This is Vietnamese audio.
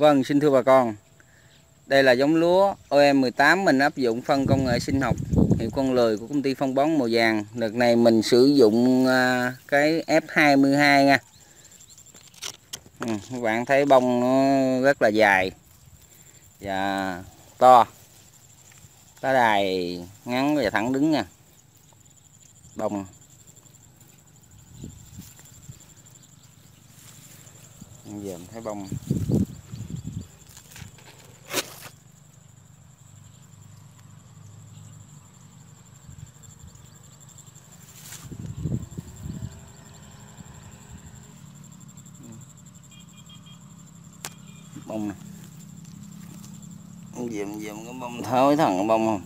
Vâng, xin thưa bà con. Đây là giống lúa OM18 mình áp dụng phân công nghệ sinh học hiệu con lười của công ty phân bón màu vàng. Đợt này mình sử dụng à, cái F22 nha. Ừ, các bạn thấy bông nó rất là dài và to. Tá đài ngắn và thẳng đứng nha. Bông giờ mình thấy bông bông này. Dìm dìm cái bông thối thằng cái bông không?